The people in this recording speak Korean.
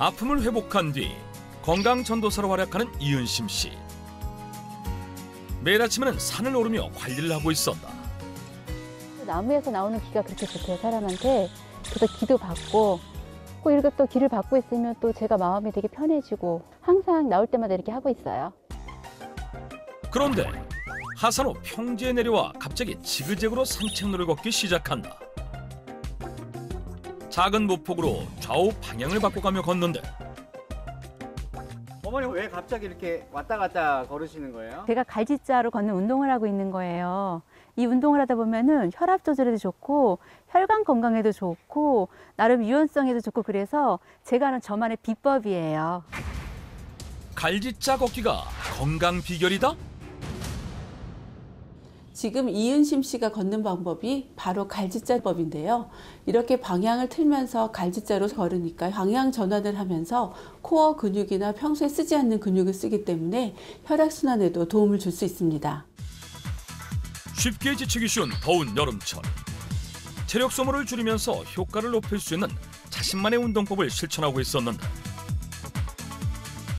아픔을 회복한 뒤 건강 전도사로 활약하는 이은심 씨. 매일 아침에는 산을 오르며 관리를 하고 있었다. 나무에서 나오는 기가 그렇게 좋대요, 사람한테. 그래서 기도 받고, 꼭 이렇게 또 기를 받고 있으면 또 제가 마음이 되게 편해지고, 항상 나올 때마다 이렇게 하고 있어요. 그런데 하산 후 평지에 내려와 갑자기 지그재그로 산책로를 걷기 시작한다. 작은 보폭으로 좌우 방향을 바꿔가며 걷는데 어머니 왜 갑자기 이렇게 왔다 갔다 걸으시는 거예요? 제가 갈지자로 걷는 운동을 하고 있는 거예요. 이 운동을 하다 보면은 혈압 조절에도 좋고, 혈관 건강에도 좋고, 나름 유연성에도 좋고, 그래서 제가 하는 저만의 비법이에요. 갈지자 걷기가 건강 비결이다? 지금 이은심 씨가 걷는 방법이 바로 갈지자법인데요. 이렇게 방향을 틀면서 갈지자로 걸으니까 방향 전환을 하면서 코어 근육이나 평소에 쓰지 않는 근육을 쓰기 때문에 혈액순환에도 도움을 줄 수 있습니다. 쉽게 지치기 쉬운 더운 여름철 체력 소모를 줄이면서 효과를 높일 수 있는 자신만의 운동법을 실천하고 있었는데